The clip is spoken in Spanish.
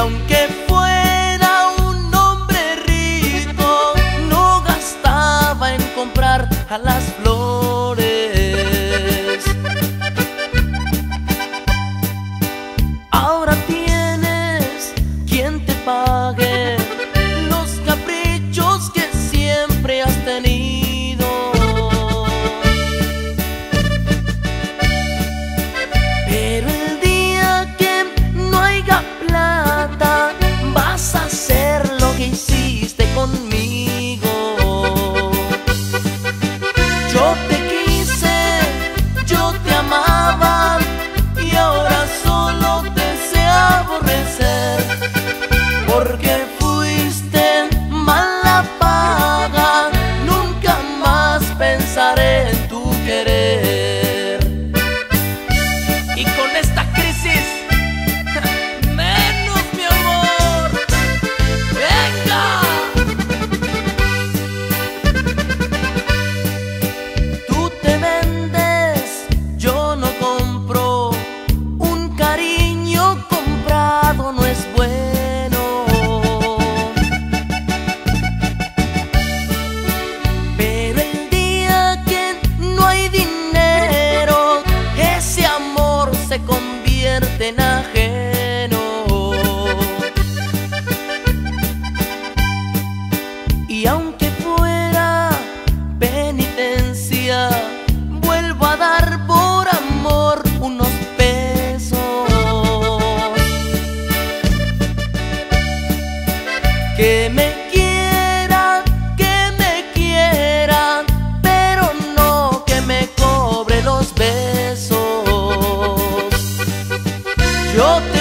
aunque fuera un hombre rico, no gastaba en comprar a las flores. Ahora tienes quien te pague. se convierte en ajeno. Y aunque fuera penitencia, vuelvo a dar por amor unos pesos. Que me Yo te